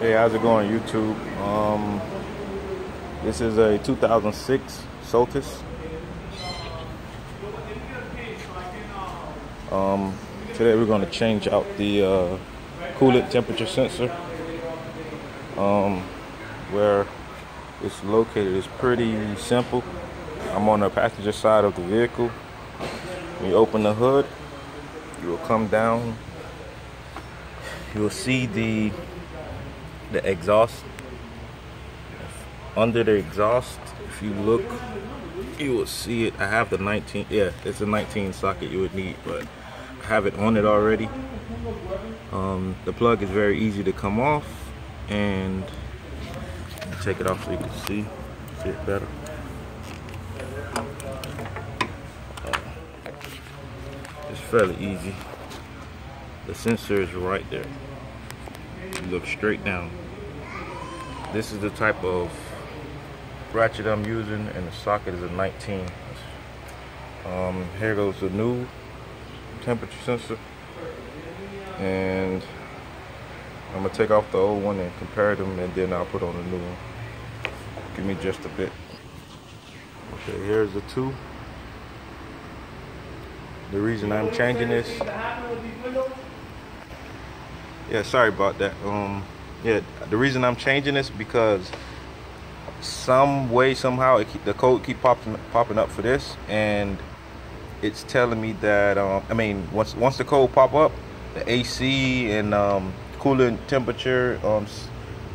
Hey, how's it going, YouTube? Um, this is a 2006 Solstice. Um, today we're going to change out the uh, coolant temperature sensor. Um, where it's located is pretty simple. I'm on the passenger side of the vehicle. When you open the hood, you will come down. You will see the the exhaust. Under the exhaust if you look you will see it. I have the 19 yeah it's a 19 socket you would need but I have it on it already. Um, the plug is very easy to come off and take it off so you can see it better. It's fairly easy. The sensor is right there look straight down. This is the type of ratchet I'm using and the socket is a 19 um, here goes the new temperature sensor. And I'm gonna take off the old one and compare them and then I'll put on the new one. Give me just a bit. Okay here's the two. The reason I'm changing this yeah sorry about that. Um yeah the reason i'm changing this because some way somehow keep, the code keep popping popping up for this and it's telling me that um, i mean once once the code pop up the ac and um, coolant temperature um,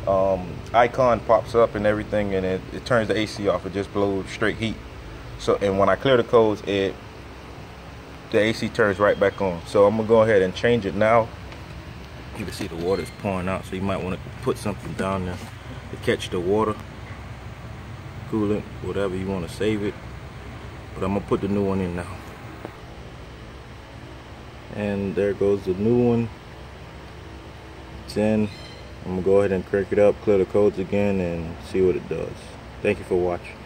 um, icon pops up and everything and it, it turns the ac off. It just blows straight heat. So and when i clear the codes it the ac turns right back on. So i'm gonna go ahead and change it now you can see the water is pouring out so you might want to put something down there to catch the water coolant whatever you want to save it. But I'm gonna put the new one in now. And there goes the new one. It's in I'm gonna go ahead and crank it up clear the codes again and see what it does. Thank you for watching